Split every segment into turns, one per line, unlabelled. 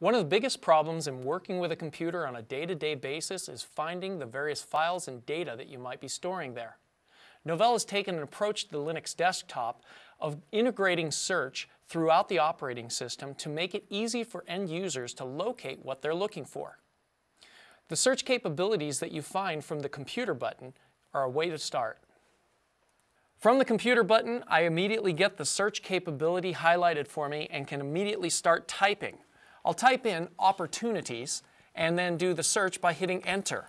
One of the biggest problems in working with a computer on a day-to-day basis is finding the various files and data that you might be storing there. Novell has taken an approach to the Linux desktop of integrating search throughout the operating system to make it easy for end users to locate what they're looking for. The search capabilities that you find from the computer button are a way to start. From the computer button, I immediately get the search capability highlighted for me and can immediately start typing. I'll type in opportunities and then do the search by hitting enter.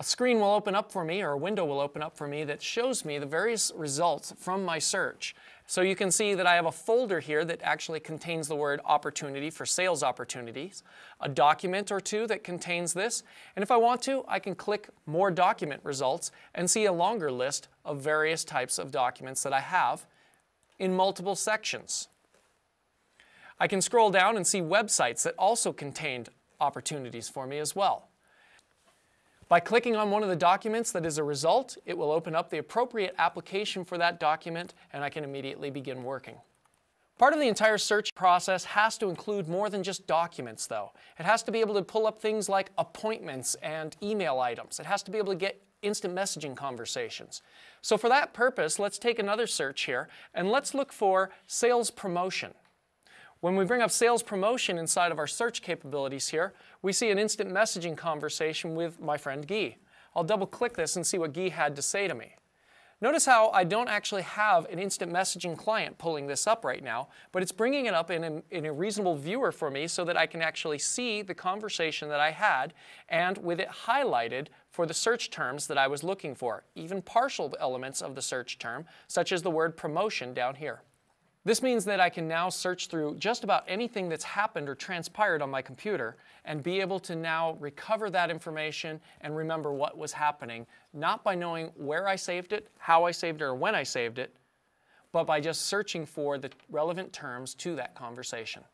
A screen will open up for me or a window will open up for me that shows me the various results from my search. So you can see that I have a folder here that actually contains the word opportunity for sales opportunities, a document or two that contains this, and if I want to, I can click more document results and see a longer list of various types of documents that I have in multiple sections. I can scroll down and see websites that also contained opportunities for me as well. By clicking on one of the documents that is a result, it will open up the appropriate application for that document and I can immediately begin working. Part of the entire search process has to include more than just documents though. It has to be able to pull up things like appointments and email items. It has to be able to get instant messaging conversations. So for that purpose, let's take another search here and let's look for sales promotion. When we bring up sales promotion inside of our search capabilities here, we see an instant messaging conversation with my friend Guy. I'll double click this and see what Guy had to say to me. Notice how I don't actually have an instant messaging client pulling this up right now, but it's bringing it up in a, in a, reasonable viewer for me so that I can actually see the conversation that I had and with it highlighted for the search terms that I was looking for, even partial elements of the search term, such as the word promotion down here. This means that I can now search through just about anything that's happened or transpired on my computer and be able to now recover that information and remember what was happening, not by knowing where I saved it, how I saved it, or when I saved it, but by just searching for the relevant terms to that conversation.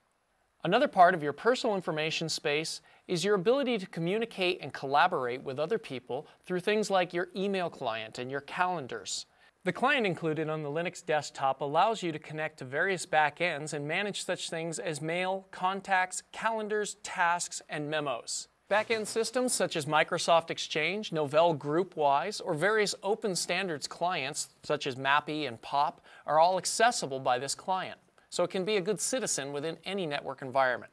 Another part of your personal information space is your ability to communicate and collaborate with other people through things like your email client and your calendars. The client included on the Linux desktop allows you to connect to various backends and manage such things as mail, contacts, calendars, tasks, and memos. Backend systems such as Microsoft Exchange, Novell GroupWise, or various open standards clients such as MAPI and POP are all accessible by this client, so it can be a good citizen within any network environment.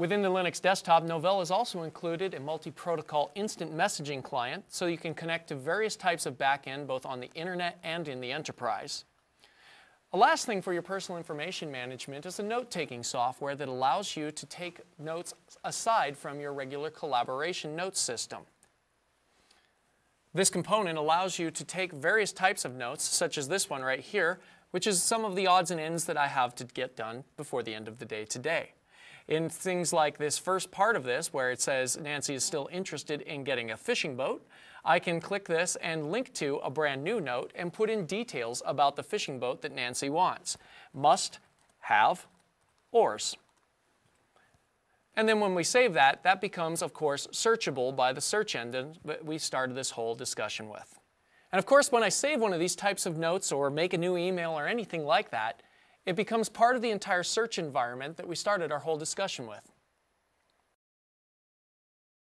Within the Linux desktop, Novell has also included a multi-protocol instant messaging client so you can connect to various types of backend both on the internet and in the enterprise. A last thing for your personal information management is a note-taking software that allows you to take notes aside from your regular collaboration notes system. This component allows you to take various types of notes, such as this one right here, which is some of the odds and ends that I have to get done before the end of the day today in things like this first part of this where it says Nancy is still interested in getting a fishing boat, I can click this and link to a brand new note and put in details about the fishing boat that Nancy wants. Must have oars. And then when we save that, that becomes, of course, searchable by the search engine that we started this whole discussion with. And of course, when I save one of these types of notes or make a new email or anything like that, it becomes part of the entire search environment that we started our whole discussion with.